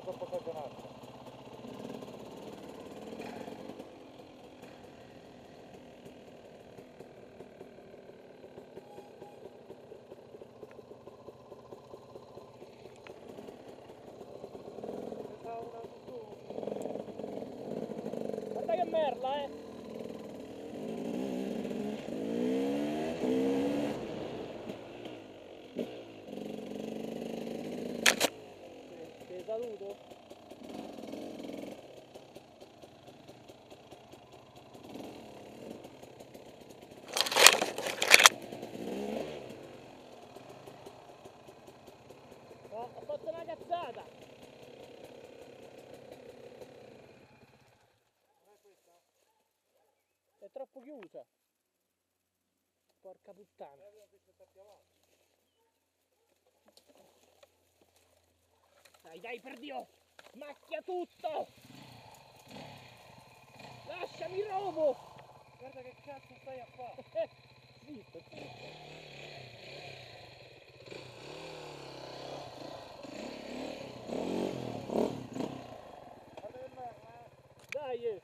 stagionata. Guarda che merla, eh! Saluto. Ho fatto una cazzata! È troppo chiusa. Porca puttana. Dai, dai, per Dio! Macchia tutto! Lasciami robo! Guarda che cazzo stai a fare? Zitto, zitto. Guarda che merda. Dai! eh.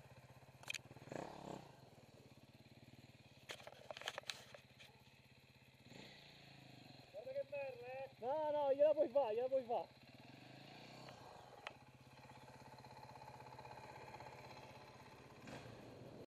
Guarda che merda, eh. No, no, gliela puoi fare, gliela puoi fare.